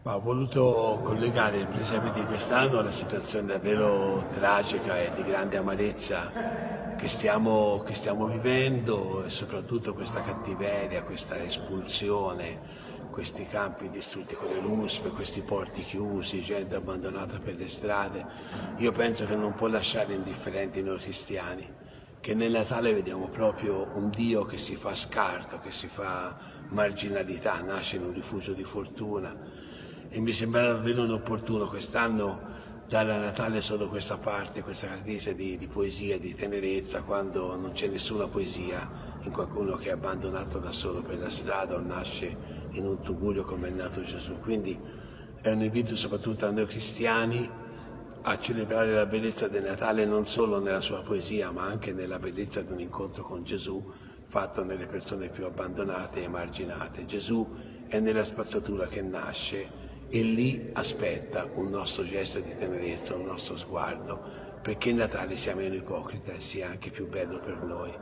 Ma ho voluto collegare il presepe di quest'anno alla situazione davvero tragica e di grande amarezza che stiamo, che stiamo vivendo e soprattutto questa cattiveria, questa espulsione, questi campi distrutti con le luspe, questi porti chiusi, gente abbandonata per le strade. Io penso che non può lasciare indifferenti noi cristiani che nel Natale vediamo proprio un Dio che si fa scarto, che si fa marginalità, nasce in un rifugio di fortuna e mi sembra davvero inopportuno quest'anno dare a Natale solo questa parte, questa cartese di, di, poesia, di tenerezza, quando non c'è nessuna poesia in qualcuno che è abbandonato da solo per la strada o nasce in un tugurio come è nato Gesù. Quindi è un invito soprattutto a noi cristiani a celebrare la bellezza del Natale non solo nella sua poesia, ma anche nella bellezza di un incontro con Gesù fatto nelle persone più abbandonate e emarginate. Gesù è nella spazzatura che nasce e lì aspetta un nostro gesto di tenerezza, un nostro sguardo, perché il Natale sia meno ipocrita e sia anche più bello per noi.